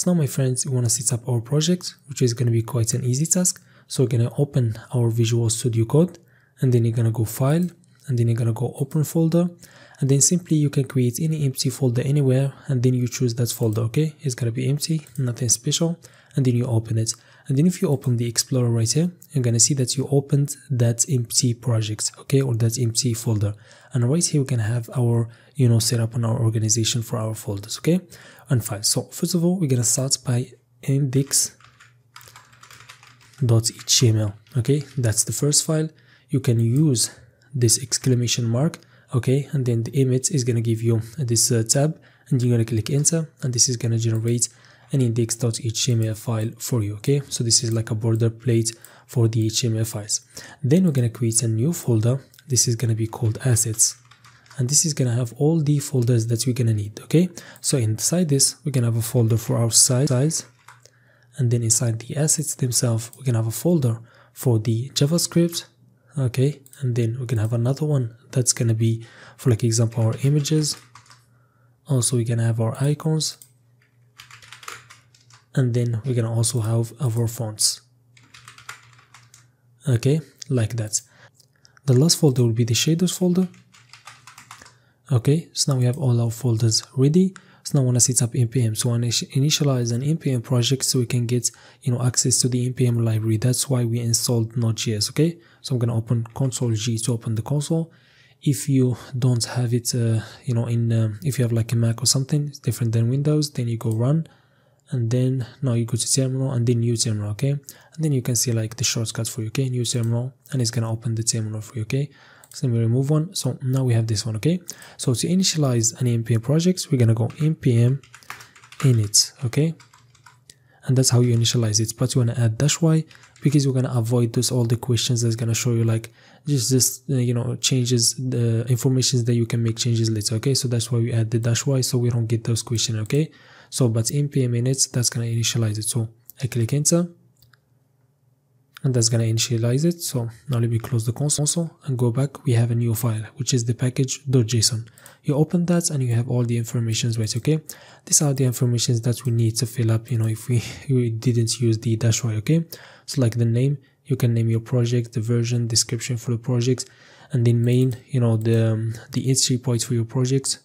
So now my friends, we want to set up our project, which is going to be quite an easy task. So we're going to open our Visual Studio Code and then you're going to go file and then you're going to go open folder and then simply you can create any empty folder anywhere and then you choose that folder okay it's going to be empty nothing special and then you open it and then if you open the explorer right here you're to see that you opened that empty project okay or that empty folder. And right here we can have our you know set up on our organization for our folders okay? And files so first of all we're to start by index.html okay? That's the first file. You can use this exclamation mark okay? And then the Emmet is going to give you this uh, tab and you're going to click enter and this is going to generate an index.html file for you okay? So this is like a boilerplate for the html files. Then we're going to create a new folder. This is going to be called assets. And this is going to have all the folders that we're going to need okay? So inside this we're going to have a folder for our size and then inside the assets themselves we're going to have a folder for the javascript okay? And then we can have another one that's gonna be for like example our images. Also we can have our icons and then we can also have our fonts. Okay like that. The last folder will be the shaders folder. Okay so now we have all our folders ready. So now I want to set up npm so I initialize an npm project so we can get you know access to the npm library. That's why we installed node.js okay? So I'm going to open console G to open the console. If you don't have it uh, you know in uh, if you have like a Mac or something it's different than Windows then you go run and then now you go to terminal and then new terminal okay? And then you can see like the shortcut for you okay? New terminal and it's gonna open the terminal for you okay? So me remove one. So now we have this one okay? So to initialize an npm project we're gonna go npm init okay? And that's how you initialize it. But you want to add dash y because we're going to avoid those all the questions that's going to show you like just this uh, you know changes the information that you can make changes later okay? So that's why we add the dash y so we don't get those questions okay so but in npm init that's to initialize it. So i click enter and that's to initialize it. So now let me close the console. And go back. We have a new file which is the package.json you open that and you have all the informations right okay? These are the informations that we need to fill up you know if we, we didn't use the dash y okay? So like the name you can name your project the version description for the project and then main you know the um, the entry point for your project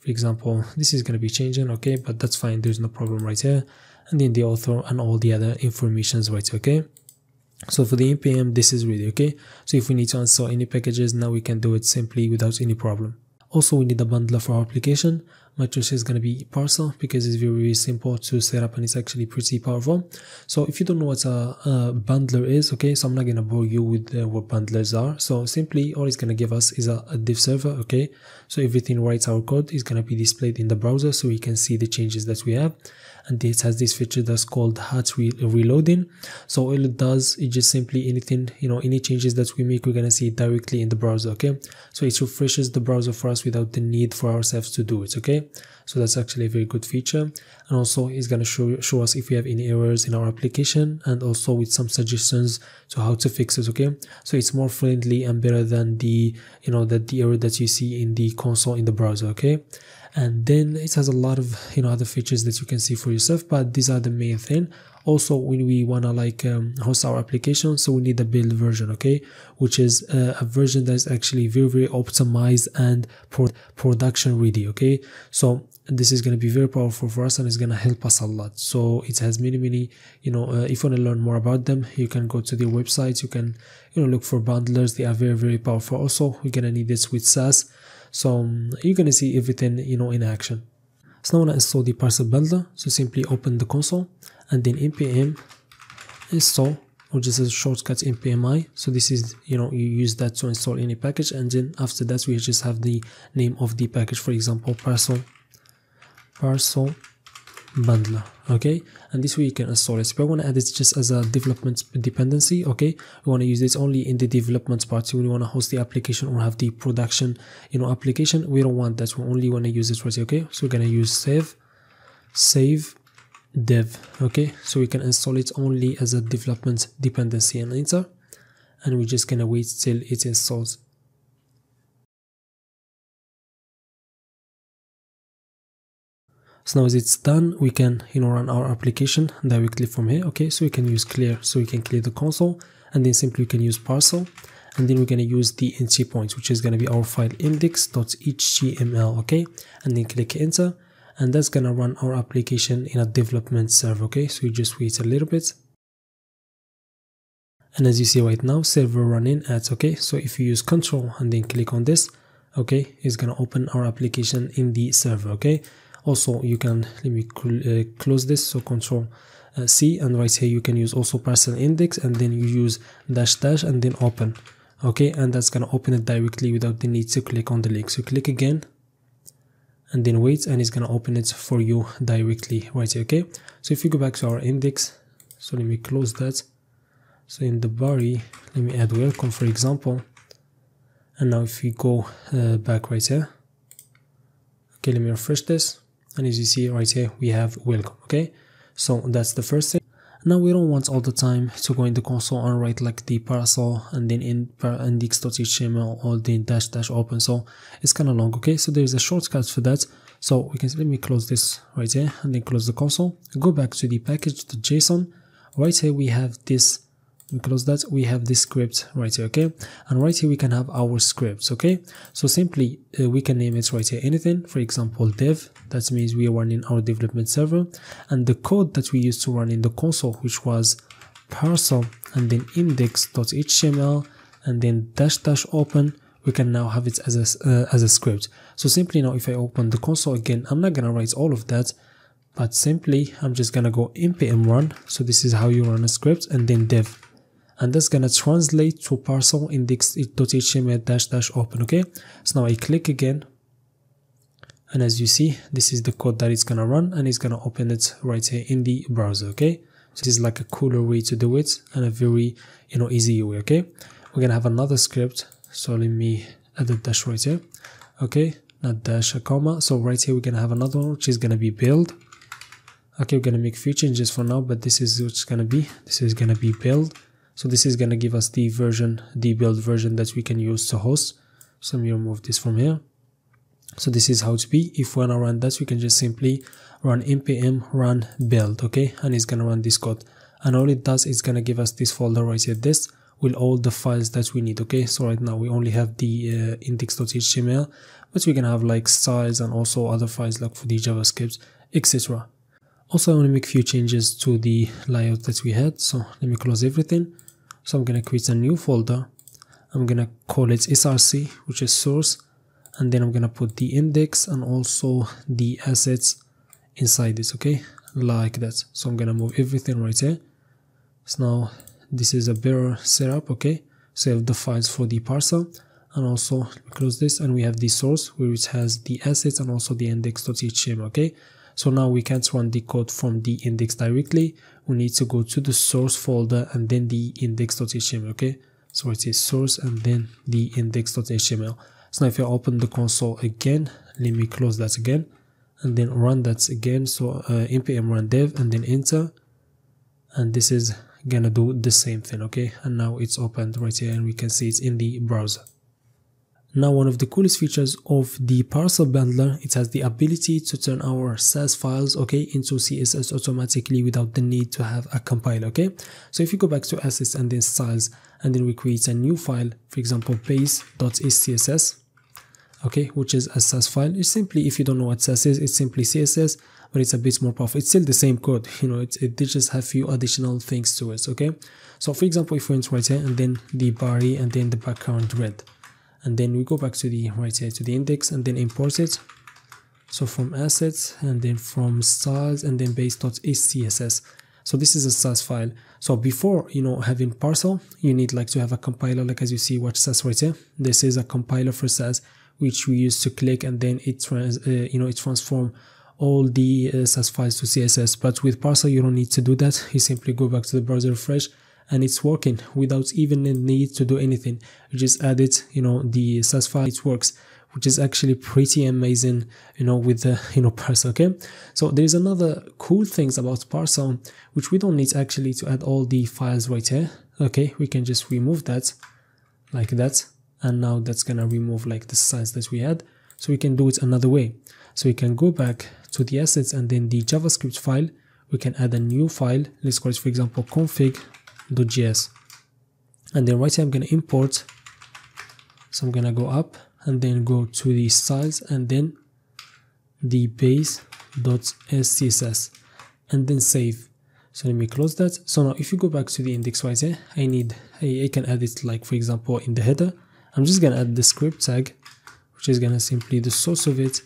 for example this is going to be changing okay but that's fine there's no problem right here. And then the author and all the other informations right okay? So for the npm this is really okay? So if we need to install any packages now we can do it simply without any problem. Also we need a bundler for our application my choice is going to be parcel because it's very, very simple to set up and it's actually pretty powerful. So if you don't know what a, a bundler is okay so i'm not going to bore you with uh, what bundlers are. So simply all it's going to give us is a, a dev server okay? So everything writes our code is going to be displayed in the browser so we can see the changes that we have. And it has this feature that's called hot re reloading. So all it does is just simply anything you know any changes that we make we're gonna see it directly in the browser okay? So it refreshes the browser for us without the need for ourselves to do it okay so that's actually a very good feature. And also it's gonna show, show us if we have any errors in our application and also with some suggestions to how to fix it okay? So it's more friendly and better than the you know that the error that you see in the console in the browser okay and then it has a lot of you know other features that you can see for yourself but these are the main thing. Also when we want to like um, host our application so we need a build version okay? Which is uh, a version that is actually very very optimized and pro production ready okay? So this is going to be very powerful for us and it's going to help us a lot. So it has many many you know uh, if you want to learn more about them you can go to their websites you can you know look for bundlers. They are very very powerful. Also we're going to need this with Sass so um, you're gonna see everything you know in action so now I install the parcel builder. so simply open the console and then npm install or just a shortcut npmi so this is you know you use that to install any package and then after that we just have the name of the package for example parcel parcel bundler okay? And this way you can install it. I want to add it just as a development dependency okay? We want to use this only in the development part. So we want to host the application or have the production you know application. We don't want that. We only want to use it right here okay? So we're going to use save save dev okay? So we can install it only as a development dependency and enter. And we're just gonna wait till it installs so now as it's done we can you know run our application directly from here okay? So we can use clear so we can clear the console and then simply we can use parcel and then we're going to use the entry point which is going to be our file index.html okay? And then click enter and that's going to run our application in a development server okay? So you just wait a little bit. And as you see right now server running at okay? So if you use control and then click on this okay it's going to open our application in the server okay also you can let me cl uh, close this. So control uh, C and right here you can use also parcel index and then you use dash dash and then open. Okay and that's gonna open it directly without the need to click on the link. So click again and then wait and it's gonna open it for you directly right here okay? So if you go back to our index so let me close that. So in the body let me add welcome for example. And now if we go uh, back right here okay let me refresh this and as you see right here we have welcome okay? So that's the first thing. Now we don't want all the time to go in the console and write like the parcel and then in index.html or the dash dash open. So it's kind of long okay? So there's a shortcut for that. So we can let me close this right here and then close the console. Go back to the package.json right here we have this close that we have this script right here okay? And right here we can have our scripts okay? So simply uh, we can name it right here anything. For example dev that means we are running our development server. And the code that we used to run in the console which was parcel and then index.html and then dash dash open we can now have it as a, uh, as a script. So simply now if i open the console again i'm not gonna write all of that but simply i'm just gonna go npm run so this is how you run a script and then dev and that's gonna translate to parcel index.html dash dash open okay? So now i click again. And as you see this is the code that it's gonna run and it's gonna open it right here in the browser okay? So this is like a cooler way to do it and a very you know easy way okay? We're gonna have another script. So let me add the dash right here okay? Not dash a comma. So right here we're gonna have another one which is gonna be build. Okay we're gonna make few changes for now but this is what's gonna be. This is gonna be build so this is gonna give us the version the build version that we can use to host. So let me remove this from here. So this is how to be. If we wanna run that we can just simply run npm run build okay? And it's gonna run this code. And all it does is gonna give us this folder right here this with all the files that we need okay? So right now we only have the uh, index.html but we can have like styles and also other files like for the javascript etc also i want to make a few changes to the layout that we had. So let me close everything so i'm gonna create a new folder. I'm gonna call it src which is source and then I'm gonna put the index and also the assets inside this okay? Like that. So I'm gonna move everything right here. So now this is a better setup okay? Have the files for the parcel. and also close this and we have the source which has the assets and also the index.html okay? So now we can't run the code from the index directly we need to go to the source folder and then the index.html okay? So it is source and then the index.html so now if I open the console again let me close that again and then run that again. So uh, npm run dev and then enter. And this is gonna do the same thing okay? And now it's opened right here and we can see it in the browser now one of the coolest features of the parcel bundler it has the ability to turn our Sass files okay into css automatically without the need to have a compiler okay? So if you go back to assets and then styles and then we create a new file for example base.scss okay which is a Sass file. It's simply if you don't know what Sass is it's simply css but it's a bit more powerful. It's still the same code you know it, it just have few additional things to it okay? So for example if we enter right here and then the body and then the background red and then we go back to the right here to the index and then import it. So from assets and then from styles and then base.scss so this is a Sass file. So before you know having parcel you need like to have a compiler like as you see watch Sass right here. This is a compiler for Sass which we use to click and then it trans uh, you know it transform all the uh, Sass files to css but with parcel you don't need to do that. You simply go back to the browser refresh and it's working without even the need to do anything. You just add it you know the Sass file it works which is actually pretty amazing you know with the you know parcel okay? So there's another cool things about parcel which we don't need actually to add all the files right here okay? We can just remove that like that and now that's gonna remove like the size that we had. So we can do it another way. So we can go back to the assets and then the javascript file. We can add a new file. Let's call it for example config.js and then right here i'm going to import. So i'm going to go up and then go to the styles and then the base.scss and then save. So let me close that. So now if you go back to the index right here i need I, I can add it like for example in the header. I'm just gonna add the script tag which is gonna simply the source of it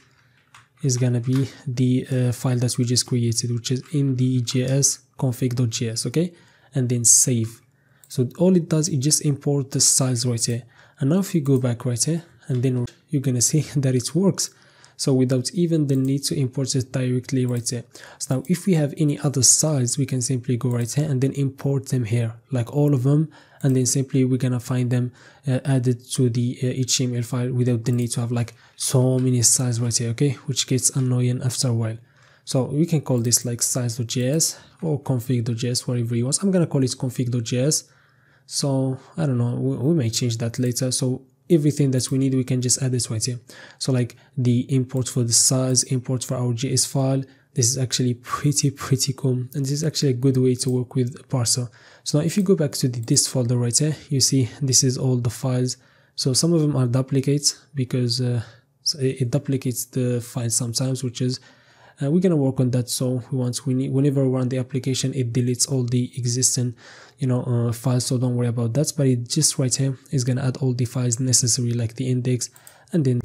is gonna be the uh, file that we just created which is in the js config.js okay and then save. So all it does it just import the styles right here. And now if you go back right here and then you're gonna see that it works. So without even the need to import it directly right here. So now if we have any other styles we can simply go right here and then import them here like all of them. And then simply we're gonna find them uh, added to the uh, html file without the need to have like so many styles right here okay? Which gets annoying after a while so we can call this like styles.js or config.js whatever you want. I'm gonna call it config.js so i don't know we, we may change that later. So everything that we need we can just add this right here. So like the import for the size import for our js file this is actually pretty pretty cool. And this is actually a good way to work with parcel. So now if you go back to the this folder right here you see this is all the files. So some of them are duplicates because uh, it duplicates the file sometimes which is uh, we're gonna work on that so once we need whenever we run the application it deletes all the existing you know uh, files so don't worry about that. But it just right here is gonna add all the files necessary like the index and then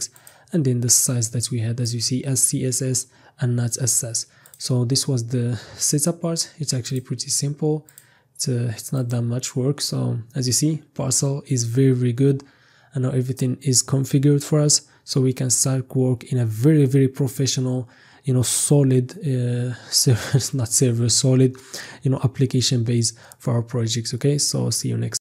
and then the size that we had as you see as css and not ss so this was the setup part. It's actually pretty simple. It's, uh, it's not that much work. So as you see parcel is very very good. And now everything is configured for us so we can start work in a very very professional you know solid uh, server not server solid you know application base for our projects okay? So see you next